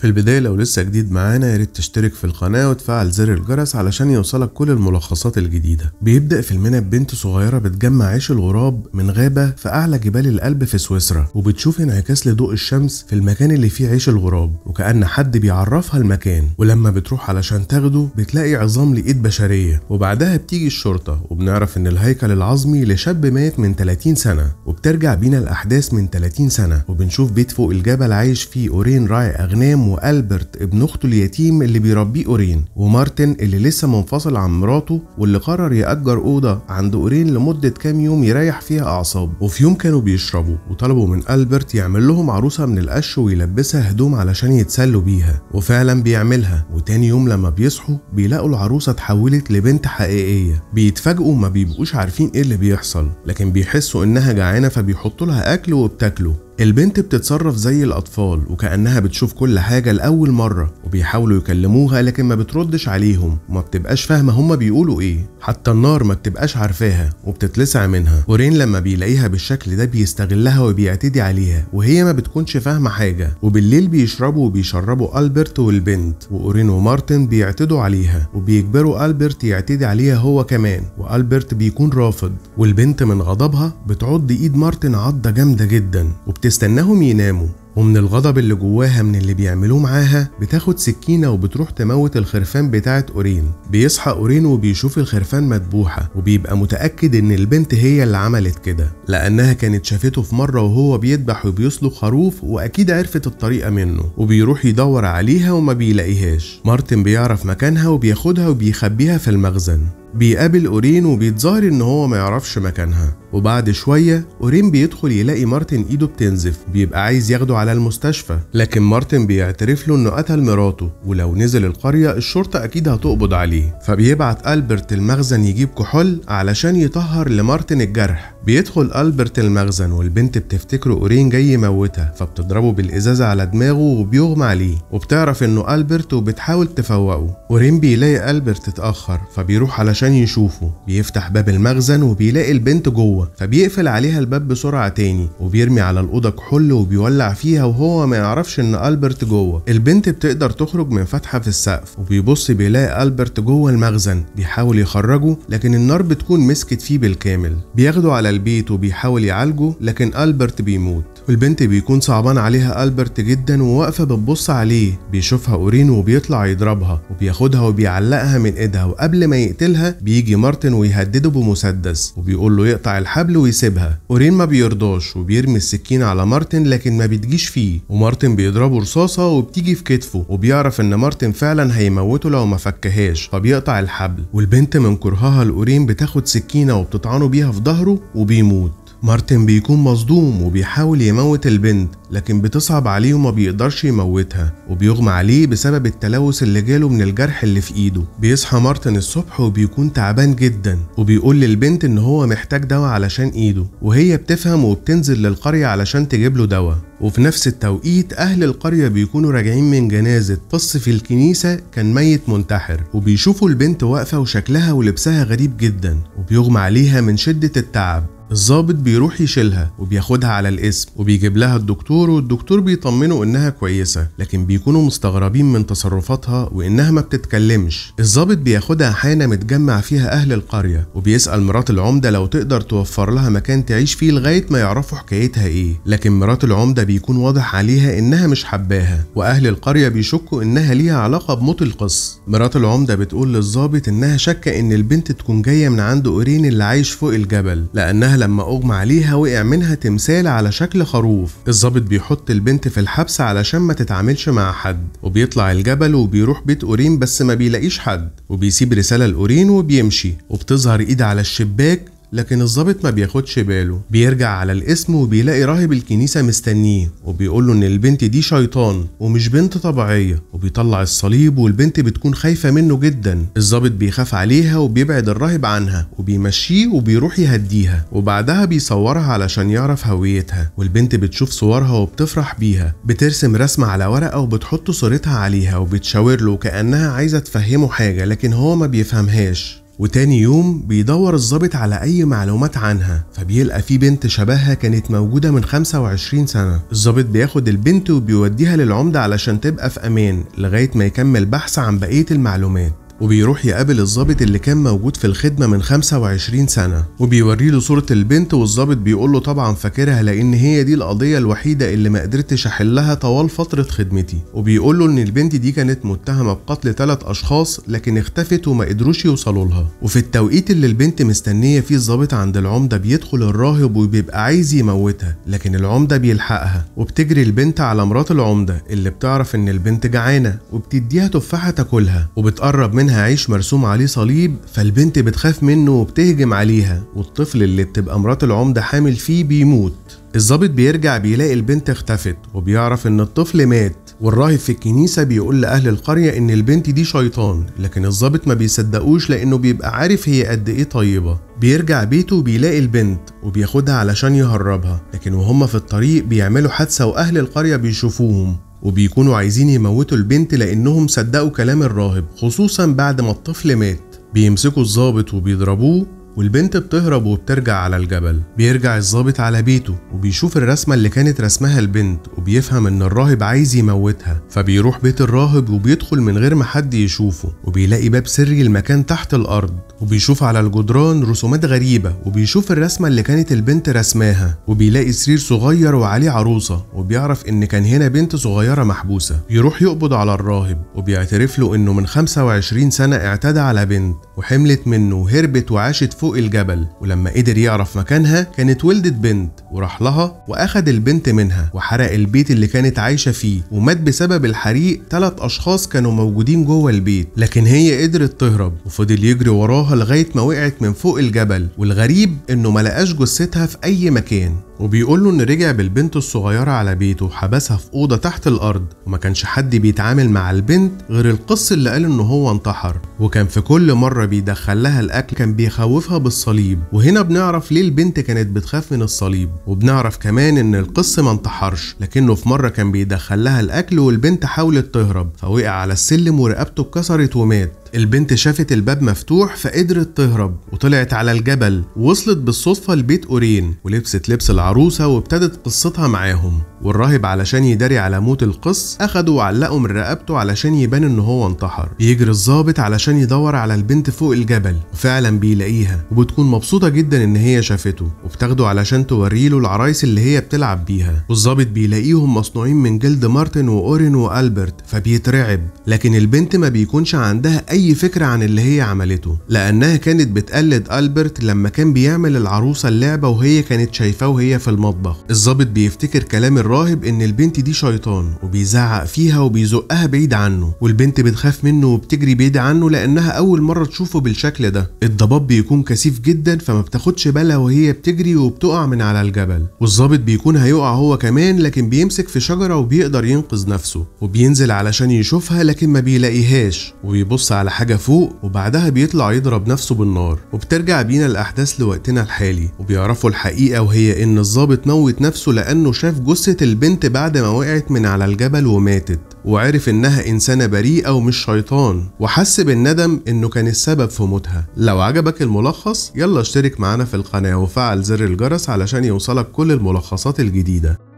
في البداية لو لسه جديد معانا ياريت تشترك في القناة وتفعل زر الجرس علشان يوصلك كل الملخصات الجديدة. بيبدأ فيلمنا ببنت صغيرة بتجمع عيش الغراب من غابة في أعلى جبال الألب في سويسرا وبتشوف انعكاس لضوء الشمس في المكان اللي فيه عيش الغراب وكأن حد بيعرفها المكان. ولما بتروح علشان تاخده بتلاقي عظام لإيد بشرية وبعدها بتيجي الشرطة وبنعرف إن الهيكل العظمي لشاب مات من 30 سنة وبترجع بينا الأحداث من 30 سنة وبنشوف بيت فوق الجبل عايش فيه أورين راعي أغنام والبرت ابن اخته اليتيم اللي بيربيه أورين ومارتن اللي لسه منفصل عن مراته واللي قرر يأجر أوضة عند أورين لمدة كام يوم يريح فيها أعصابه. وفي يوم كانوا بيشربوا وطلبوا من ألبرت يعمل لهم عروسة من القش ويلبسها هدوم علشان يتسلوا بيها وفعلا بيعملها. وتاني يوم لما بيصحوا بيلاقوا العروسة اتحولت لبنت حقيقية. بيتفاجئوا ما بيبقوش عارفين إيه اللي بيحصل لكن بيحسوا إنها جعانة فبيحطوا لها أكل وبتاكله. البنت بتتصرف زي الأطفال وكأنها بتشوف كل حاجة لأول مرة وبيحاولوا يكلموها لكن ما بتردش عليهم وما بتبقاش فاهمة هما بيقولوا إيه. حتى النار ما بتبقاش عارفاها وبتتلسع منها. ورين لما بيلاقيها بالشكل ده بيستغلها وبيعتدي عليها وهي ما بتكونش فاهمة حاجة. وبالليل بيشربوا وبيشربوا ألبرت والبنت وأورين ومارتن بيعتدوا عليها وبيجبروا ألبرت يعتدي عليها هو كمان وألبرت بيكون رافض. والبنت من غضبها بتعض إيد مارتن عضة جامدة جدا وبتستناهم يناموا ومن الغضب اللي جواها من اللي بيعملوه معاها بتاخد سكينة وبتروح تموت الخرفان بتاعت أورين. بيصحى أورين وبيشوف الخرفان مذبوحة وبيبقى متأكد إن البنت هي اللي عملت كده لأنها كانت شافته في مرة وهو بيذبح وبيسلق خروف وأكيد عرفت الطريقة منه وبيروح يدور عليها وما بيلاقيهاش. مارتن بيعرف مكانها وبياخدها وبيخبيها في المخزن. بيقابل أورين وبيتظاهر إن هو ما يعرفش مكانها. وبعد شوية أورين بيدخل يلاقي مارتن إيده بتنزف بيبقى عايز ياخده على المستشفى. لكن مارتن بيعترف له إنه قتل مراته ولو نزل القرية الشرطة أكيد هتقبض عليه. فبيبعت ألبرت المخزن يجيب كحول علشان يطهر لمارتن الجرح. بيدخل ألبرت المخزن والبنت بتفتكره أورين جاي يموتها فبتضربه بالإزازة على دماغه وبيغمى عليه وبتعرف إنه ألبرت وبتحاول تفوقه. أورين بيلاقي ألبرت اتأخر فبيروح علشان يشوفه. بيفتح باب المخزن وبيلاقي البنت جوه فبيقفل عليها الباب بسرعة تاني وبيرمي على الأوضة كحول وبيولع فيها وهو ما يعرفش إن ألبرت جوه. البنت بتقدر تخرج من فتحة في السقف وبيبص بيلاقي ألبرت جوه المخزن. بيحاول يخرجه لكن النار بتكون مسكت فيه بالكامل. بياخده على البيت وبيحاول يعالجه لكن ألبرت بيموت. والبنت بيكون صعبان عليها ألبرت جدا وواقفة بتبص عليه بيشوفها أورين وبيطلع يضربها وبياخدها وبيعلقها من إيدها وقبل ما يقتلها بيجي مارتن ويهدده بمسدس وبيقول له يقطع الحبل ويسيبها. أورين ما بيرضاش وبيرمي السكين على مارتن لكن ما بتجيش فيه. ومارتن بيضربه رصاصة وبتيجي في كتفه وبيعرف إن مارتن فعلا هيموته لو ما فكهاش فبيقطع الحبل. والبنت من كرهها لأورين بتاخد سكينة وبتطعنه بيها في ظهره وبيموت. مارتن بيكون مصدوم وبيحاول يموت البنت لكن بتصعب عليه وما بيقدرش يموتها وبيغمى عليه بسبب التلوث اللي جاله من الجرح اللي في إيده. بيصحى مارتن الصبح وبيكون تعبان جدا وبيقول للبنت إن هو محتاج دواء علشان إيده وهي بتفهم وبتنزل للقرية علشان تجيب له دواء. وفي نفس التوقيت أهل القرية بيكونوا راجعين من جنازة. قص في الكنيسة كان ميت منتحر وبيشوفوا البنت واقفة وشكلها ولبسها غريب جدا وبيغمى عليها من شدة التعب. الظابط بيروح يشيلها وبياخدها على الاسم وبيجيب لها الدكتور والدكتور بيطمنه إنها كويسة لكن بيكونوا مستغربين من تصرفاتها وإنها ما بتتكلمش. الظابط بياخدها حانة متجمع فيها أهل القرية وبيسأل مرات العمدة لو تقدر توفر لها مكان تعيش فيه لغاية ما يعرفوا حكايتها إيه. لكن مرات العمدة بيكون واضح عليها إنها مش حباها وأهل القرية بيشكوا إنها ليها علاقة بموت القس. مرات العمدة بتقول للظابط إنها شاكة إن البنت تكون جاية من عند أورين اللي عايش فوق الجبل لأنها لما أغمى عليها وقع منها تمثال على شكل خروف. الظابط بيحط البنت في الحبس علشان ما تتعاملش مع حد وبيطلع الجبل وبيروح بيت أورين بس ما بيلاقيش حد وبيسيب رسالة لأورين وبيمشي وبتظهر إيد على الشباك لكن الظابط ما بياخدش باله. بيرجع على الاسم وبيلاقي راهب الكنيسة مستنيه وبيقول له إن البنت دي شيطان ومش بنت طبيعية وبيطلع الصليب والبنت بتكون خايفة منه جدا. الظابط بيخاف عليها وبيبعد الراهب عنها وبيمشيه وبيروح يهديها وبعدها بيصورها علشان يعرف هويتها. والبنت بتشوف صورها وبتفرح بيها بترسم رسمة على ورقة وبتحط صورتها عليها وبتشاور له كأنها عايزة تفهمه حاجة لكن هو ما بيفهمهاش. وتاني يوم بيدور الضابط على أي معلومات عنها فبيلقى في بنت شبهها كانت موجودة من 25 سنة. الضابط بياخد البنت وبيوديها للعمدة علشان تبقى في أمان لغاية ما يكمل بحث عن بقية المعلومات. وبيروح يقابل الضابط اللي كان موجود في الخدمة من 25 سنة. وبيوري له صورة البنت والضابط بيقول له طبعا فاكرها لأن هي دي القضية الوحيدة اللي ما قدرتش أحلها طوال فترة خدمتي. وبيقول له إن البنت دي كانت متهمة بقتل ثلاث أشخاص لكن اختفت وما قدروش يوصلوا لها. وفي التوقيت اللي البنت مستنية فيه الضابط عند العمدة بيدخل الراهب وبيبقى عايز يموتها لكن العمدة بيلحقها. وبتجري البنت على مرات العمدة اللي بتعرف إن البنت جعانة وبتديها تفاحة تاكلها وبتقرب منها منها عيش مرسوم عليه صليب فالبنت بتخاف منه وبتهجم عليها والطفل اللي بتبقى مرات العمدة حامل فيه بيموت. الظابط بيرجع بيلاقي البنت اختفت وبيعرف إن الطفل مات. والراهب في الكنيسة بيقول لأهل القرية إن البنت دي شيطان لكن الظابط ما بيصدقوش لأنه بيبقى عارف هي قد إيه طيبة. بيرجع بيته وبيلاقي البنت وبياخدها علشان يهربها لكن وهم في الطريق بيعملوا حادثة وأهل القرية بيشوفوهم. وبيكونوا عايزين يموتوا البنت لأنهم صدقوا كلام الراهب خصوصا بعد ما الطفل مات. بيمسكوا الظابط وبيضربوه والبنت بتهرب وبترجع على الجبل. بيرجع الظابط على بيته وبيشوف الرسمة اللي كانت رسمها البنت وبيفهم إن الراهب عايز يموتها. فبيروح بيت الراهب وبيدخل من غير ما حد يشوفه وبيلاقي باب سري المكان تحت الأرض. وبيشوف على الجدران رسومات غريبة وبيشوف الرسمة اللي كانت البنت رسماها. وبيلاقي سرير صغير وعليه عروسة وبيعرف إن كان هنا بنت صغيرة محبوسة. يروح يقبض على الراهب وبيعترف له إنه من 25 سنة اعتدى على بنت وحملت منه وهربت وعاشت فوق الجبل ولما قدر يعرف مكانها كانت ولدت بنت وراح لها واخد البنت منها وحرق البيت اللي كانت عايشة فيه ومات بسبب الحريق ثلاث أشخاص كانوا موجودين جوه البيت. لكن هي قدرت تهرب وفضل يجري وراها لغاية ما وقعت من فوق الجبل والغريب إنه ما لقاش جثتها في أي مكان. وبيقول له إن رجع بالبنت الصغيرة على بيته وحبسها في أوضة تحت الأرض وما كانش حد بيتعامل مع البنت غير القس اللي قال إنه هو انتحر. وكان في كل مرة بيدخل لها الأكل كان بيخوفها بالصليب. وهنا بنعرف ليه البنت كانت بتخاف من الصليب. وبنعرف كمان إن القس ما انتحرش لكنه في مرة كان بيدخل لها الأكل والبنت حاولت تهرب فوقع على السلم ورقبته اتكسرت ومات. البنت شافت الباب مفتوح فقدرت تهرب وطلعت على الجبل ووصلت بالصدفة لبيت أورين ولبست لبس العروسة وابتدت قصتها معاهم والراهب علشان يداري على موت القس أخده وعلقه من رقبته علشان يبان إن هو انتحر يجري الظابط علشان يدور على البنت فوق الجبل وفعلا بيلاقيها وبتكون مبسوطة جدا إن هي شافته وبتاخده علشان توريله العرايس اللي هي بتلعب بيها والظابط بيلاقيهم مصنوعين من جلد مارتن وأورين وألبرت فبيترعب لكن البنت ما بيكونش عندها أي فكرة عن اللي هي عملته لأنها كانت بتقلد ألبرت لما كان بيعمل العروسة اللعبة وهي كانت شايفاه وهي في المطبخ. الظابط بيفتكر كلام الراهب إن البنت دي شيطان وبيزعق فيها وبيزقها بعيد عنه والبنت بتخاف منه وبتجري بعيد عنه لأنها أول مرة تشوفه بالشكل ده. الضباب بيكون كثيف جدا فما بتاخدش بالها وهي بتجري وبتقع من على الجبل. والظابط بيكون هيقع هو كمان لكن بيمسك في شجرة وبيقدر ينقذ نفسه وبينزل علشان يشوفها لكن ما بيلاقيهاش وبيبص حاجة فوق وبعدها بيطلع يضرب نفسه بالنار وبترجع بينا الأحداث لوقتنا الحالي وبيعرفوا الحقيقة وهي إن الظابط موت نفسه لأنه شاف جثة البنت بعد ما وقعت من على الجبل وماتت وعرف إنها إنسانة بريئة ومش شيطان وحس بالندم إنه كان السبب في موتها. لو عجبك الملخص يلا اشترك معانا في القناة وفعل زر الجرس علشان يوصلك كل الملخصات الجديدة.